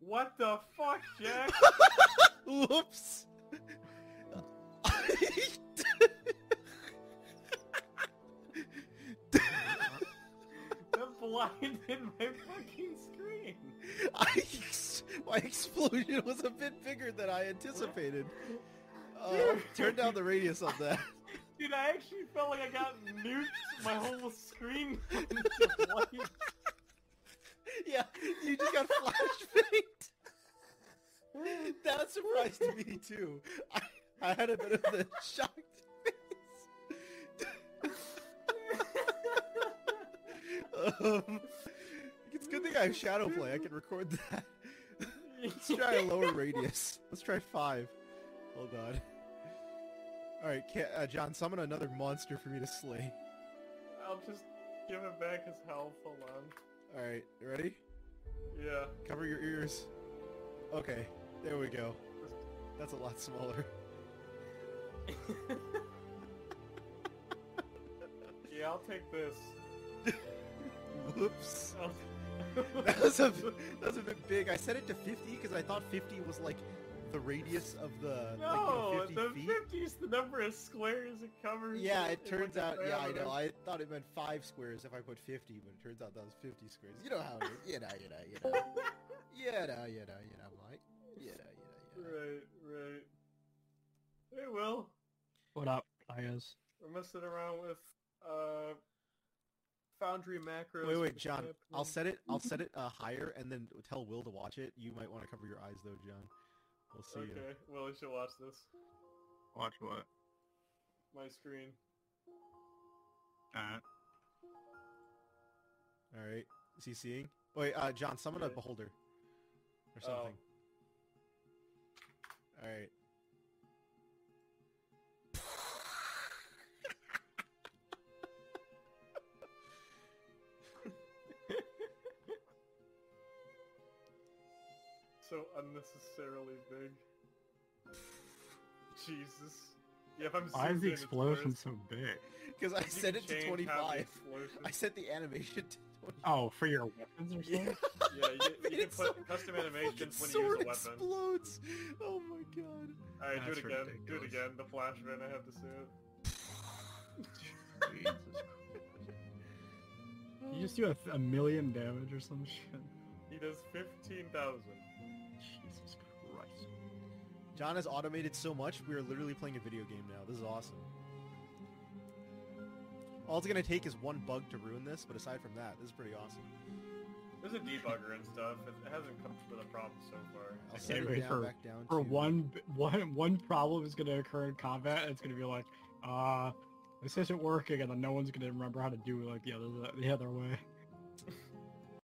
What the fuck, Jack? Whoops. blinded my fucking screen. I, my explosion was a bit bigger than I anticipated. Uh, turn down the radius on that. Dude, I actually felt like I got nuked. My whole screen went into white. yeah, you just got me too. I, I had a bit of the shocked face. um, it's a good thing I have ShadowPlay. I can record that. Let's try a lower radius. Let's try five. Hold on. All right, uh, John, summon another monster for me to slay. I'll just give it back his health. Hold on. All right, you ready? Yeah. Cover your ears. Okay, there we go. That's a lot smaller. yeah, I'll take this. Whoops. that was a that was a bit big. I set it to 50 because I thought 50 was like the radius of the no, like, you know, 50 the feet. 50 is the number of squares it covers. Yeah, it turns out. Yeah, I know. I thought it meant five squares if I put 50, but it turns out that was 50 squares. You know how it is. You know, you know, you know. you know, you know, you know, Mike. You know, you know. Up, guys? We're messing around with uh, Foundry macros. Wait, wait, the John. I'll set it. I'll set it uh, higher, and then tell Will to watch it. You might want to cover your eyes, though, John. We'll see. ya. Okay, well, you should watch this. Watch what? My screen. Alright. All right. Is he seeing? Wait, uh, John, summon a beholder or Oh. something. All right. So unnecessarily big. Jesus. Yeah, if I'm Why is the explosion so big? Because I You set it to change how the 25. I set the animation to 25. Oh, for your weapons or something? Yeah, you, you made can it so put custom animations fucking when you use sword a weapon. explodes. Oh my god. Alright, do it That's again. Do it again. The flash event, I have to see it. Jesus You just do a, a million damage or some shit. He does 15,000. Jesus Christ. John has automated so much, we are literally playing a video game now. This is awesome. All it's gonna take is one bug to ruin this, but aside from that, this is pretty awesome. There's a debugger and stuff. It, it hasn't come with a problem so far. I'll I set can't it wait down for- back down For to... one, b- one, one problem is gonna occur in combat, and it's gonna be like, uh, this isn't working, and then no one's gonna remember how to do like the other, the other way.